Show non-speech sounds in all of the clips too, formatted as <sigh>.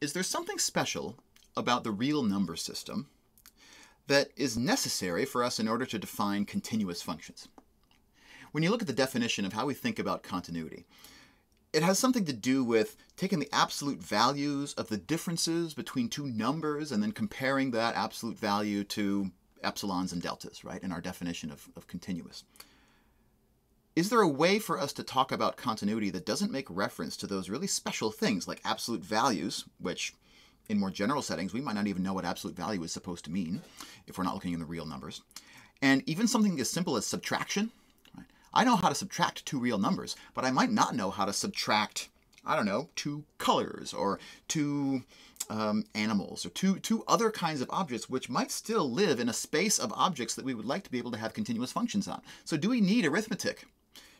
is there something special about the real number system that is necessary for us in order to define continuous functions. When you look at the definition of how we think about continuity, it has something to do with taking the absolute values of the differences between two numbers and then comparing that absolute value to epsilons and deltas, right, in our definition of, of continuous. Is there a way for us to talk about continuity that doesn't make reference to those really special things like absolute values, which in more general settings, we might not even know what absolute value is supposed to mean if we're not looking in the real numbers. And even something as simple as subtraction. Right? I know how to subtract two real numbers, but I might not know how to subtract, I don't know, two colors or two um, animals or two, two other kinds of objects which might still live in a space of objects that we would like to be able to have continuous functions on. So do we need arithmetic?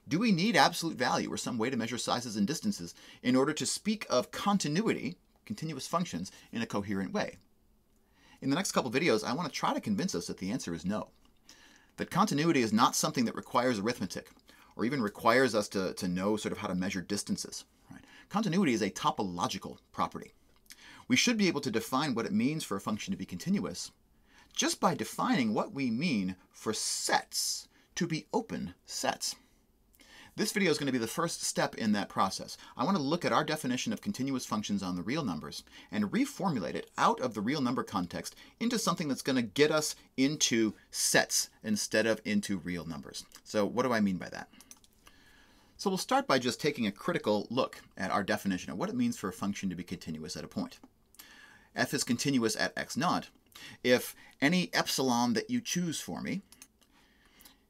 Do we need absolute value or some way to measure sizes and distances in order to speak of continuity continuous functions in a coherent way? In the next couple videos, I want to try to convince us that the answer is no. That continuity is not something that requires arithmetic, or even requires us to, to know sort of how to measure distances. Right? Continuity is a topological property. We should be able to define what it means for a function to be continuous just by defining what we mean for sets to be open sets. This video is going to be the first step in that process. I want to look at our definition of continuous functions on the real numbers and reformulate it out of the real number context into something that's going to get us into sets instead of into real numbers. So what do I mean by that? So we'll start by just taking a critical look at our definition of what it means for a function to be continuous at a point. f is continuous at x naught if any epsilon that you choose for me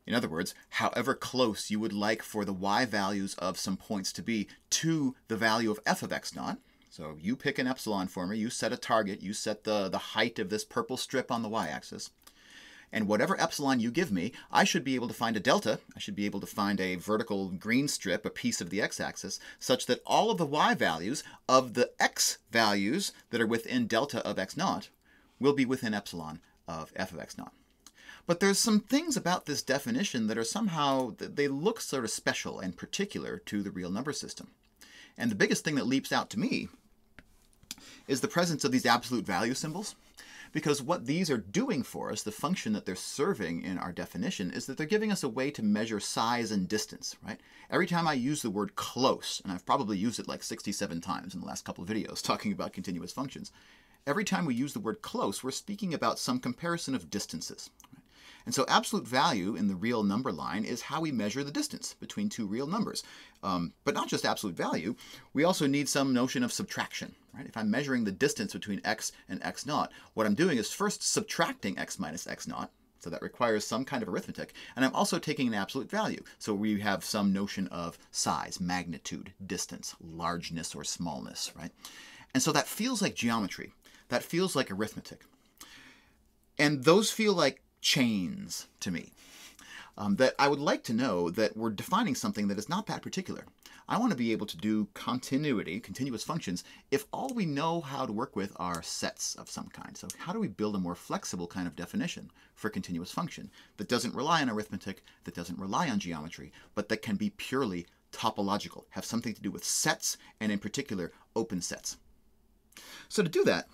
in other words, however close you would like for the y values of some points to be to the value of f of x naught. So you pick an epsilon for me, you set a target, you set the, the height of this purple strip on the y-axis. And whatever epsilon you give me, I should be able to find a delta. I should be able to find a vertical green strip, a piece of the x-axis, such that all of the y values of the x values that are within delta of x naught will be within epsilon of f of x naught. But there's some things about this definition that are somehow, they look sort of special and particular to the real number system. And the biggest thing that leaps out to me is the presence of these absolute value symbols. Because what these are doing for us, the function that they're serving in our definition, is that they're giving us a way to measure size and distance, right? Every time I use the word close, and I've probably used it like 67 times in the last couple of videos <laughs> talking about continuous functions, every time we use the word close, we're speaking about some comparison of distances. And so absolute value in the real number line is how we measure the distance between two real numbers. Um, but not just absolute value, we also need some notion of subtraction. Right? If I'm measuring the distance between x and x naught, what I'm doing is first subtracting x minus x naught, so that requires some kind of arithmetic. And I'm also taking an absolute value. So we have some notion of size, magnitude, distance, largeness or smallness, right? And so that feels like geometry. That feels like arithmetic. And those feel like chains to me. Um, that I would like to know that we're defining something that is not that particular. I want to be able to do continuity, continuous functions, if all we know how to work with are sets of some kind. So how do we build a more flexible kind of definition for continuous function that doesn't rely on arithmetic, that doesn't rely on geometry, but that can be purely topological, have something to do with sets, and in particular, open sets. So to do that,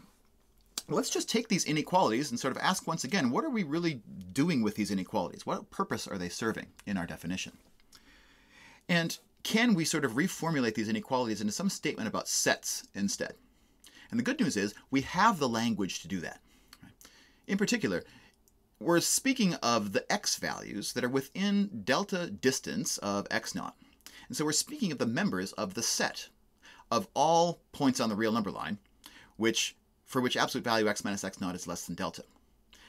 let's just take these inequalities and sort of ask once again, what are we really doing with these inequalities? What purpose are they serving in our definition? And can we sort of reformulate these inequalities into some statement about sets instead? And the good news is we have the language to do that. In particular, we're speaking of the x values that are within delta distance of x naught. And so we're speaking of the members of the set of all points on the real number line, which for which absolute value x minus x naught is less than delta.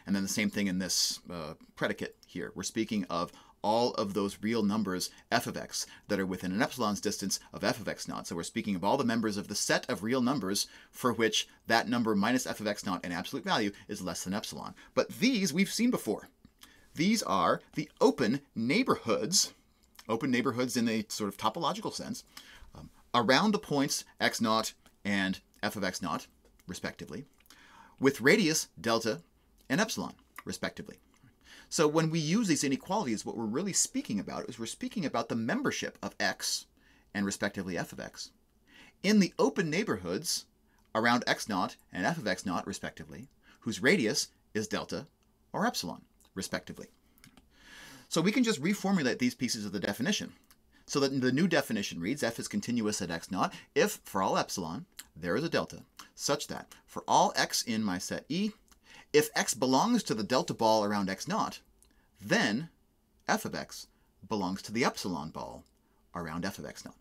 And then the same thing in this uh, predicate here. We're speaking of all of those real numbers f of x that are within an epsilon's distance of f of x naught. So we're speaking of all the members of the set of real numbers for which that number minus f of x naught in absolute value is less than epsilon. But these we've seen before. These are the open neighborhoods, open neighborhoods in a sort of topological sense, um, around the points x naught and f of x naught respectively, with radius delta and epsilon, respectively. So when we use these inequalities, what we're really speaking about is we're speaking about the membership of x and respectively f of x in the open neighborhoods around x naught and f of x naught, respectively, whose radius is delta or epsilon, respectively. So we can just reformulate these pieces of the definition. So that the new definition reads f is continuous at x naught if, for all epsilon, there is a delta, such that for all x in my set E, if x belongs to the delta ball around x naught, then f of x belongs to the epsilon ball around f of x naught.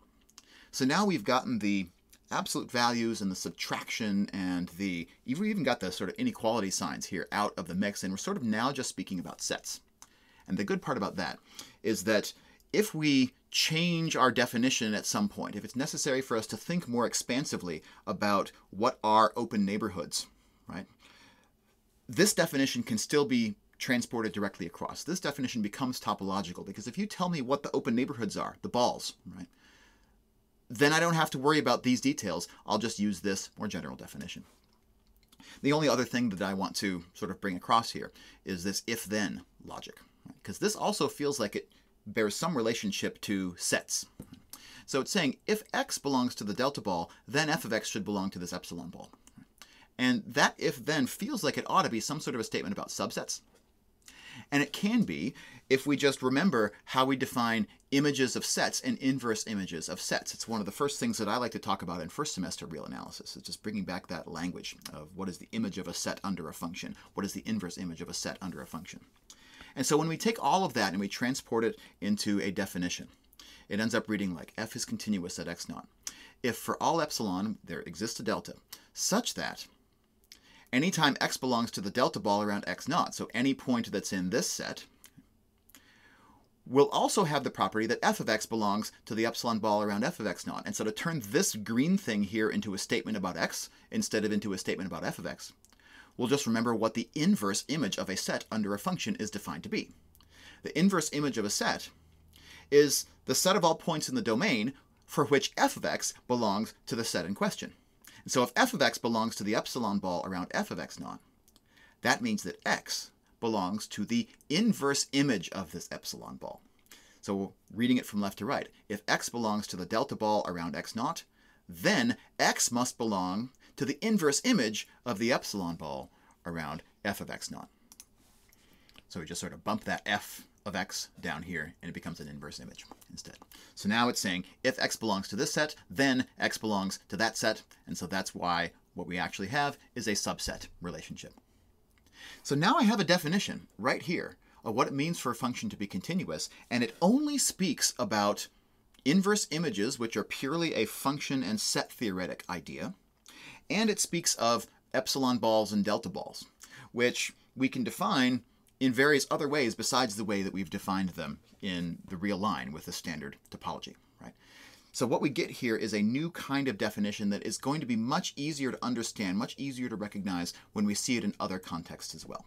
So now we've gotten the absolute values and the subtraction and the, we even got the sort of inequality signs here out of the mix, and we're sort of now just speaking about sets. And the good part about that is that if we change our definition at some point, if it's necessary for us to think more expansively about what are open neighborhoods, right? This definition can still be transported directly across. This definition becomes topological because if you tell me what the open neighborhoods are, the balls, right? Then I don't have to worry about these details. I'll just use this more general definition. The only other thing that I want to sort of bring across here is this if-then logic, because this also feels like it bears some relationship to sets. So it's saying if x belongs to the delta ball, then f of x should belong to this epsilon ball. And that if then feels like it ought to be some sort of a statement about subsets. And it can be if we just remember how we define images of sets and inverse images of sets. It's one of the first things that I like to talk about in first semester real analysis. It's just bringing back that language of what is the image of a set under a function, what is the inverse image of a set under a function. And so when we take all of that and we transport it into a definition, it ends up reading like f is continuous at x naught. If for all epsilon there exists a delta, such that anytime x belongs to the delta ball around x naught, so any point that's in this set, will also have the property that f of x belongs to the epsilon ball around f of x naught. And so to turn this green thing here into a statement about x instead of into a statement about f of x, we'll just remember what the inverse image of a set under a function is defined to be. The inverse image of a set is the set of all points in the domain for which f of x belongs to the set in question. And so if f of x belongs to the epsilon ball around f of x naught, that means that x belongs to the inverse image of this epsilon ball. So reading it from left to right, if x belongs to the delta ball around x naught, then x must belong to the inverse image of the epsilon ball around f of x naught. So we just sort of bump that f of x down here and it becomes an inverse image instead. So now it's saying if x belongs to this set, then x belongs to that set. And so that's why what we actually have is a subset relationship. So now I have a definition right here of what it means for a function to be continuous, and it only speaks about inverse images, which are purely a function and set theoretic idea, and it speaks of epsilon balls and delta balls, which we can define in various other ways besides the way that we've defined them in the real line with the standard topology, right? So what we get here is a new kind of definition that is going to be much easier to understand, much easier to recognize when we see it in other contexts as well.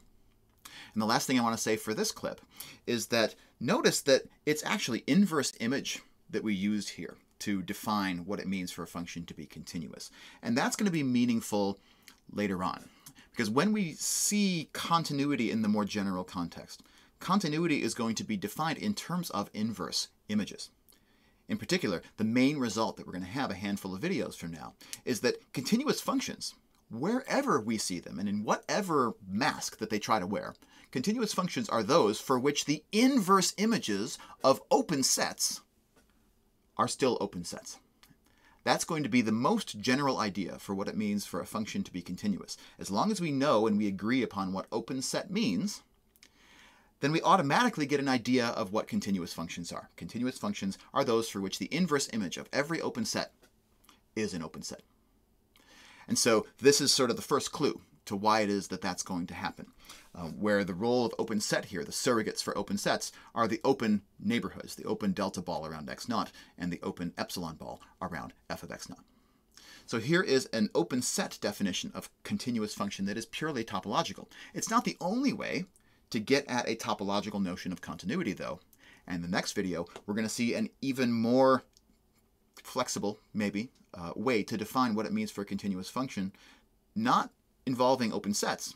And the last thing I want to say for this clip is that notice that it's actually inverse image that we used here to define what it means for a function to be continuous. And that's going to be meaningful later on. Because when we see continuity in the more general context, continuity is going to be defined in terms of inverse images. In particular, the main result that we're going to have a handful of videos from now is that continuous functions, wherever we see them and in whatever mask that they try to wear, continuous functions are those for which the inverse images of open sets are still open sets. That's going to be the most general idea for what it means for a function to be continuous. As long as we know and we agree upon what open set means, then we automatically get an idea of what continuous functions are. Continuous functions are those for which the inverse image of every open set is an open set. And so this is sort of the first clue to why it is that that's going to happen. Uh, where the role of open set here, the surrogates for open sets, are the open neighborhoods, the open delta ball around x naught and the open epsilon ball around f of x naught. So here is an open set definition of continuous function that is purely topological. It's not the only way to get at a topological notion of continuity though. And the next video, we're going to see an even more flexible, maybe, uh, way to define what it means for a continuous function, not involving open sets,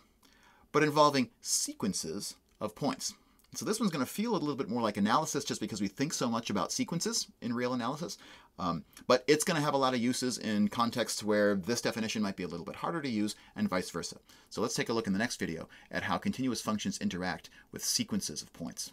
but involving sequences of points. So this one's going to feel a little bit more like analysis just because we think so much about sequences in real analysis. Um, but it's going to have a lot of uses in contexts where this definition might be a little bit harder to use and vice versa. So let's take a look in the next video at how continuous functions interact with sequences of points.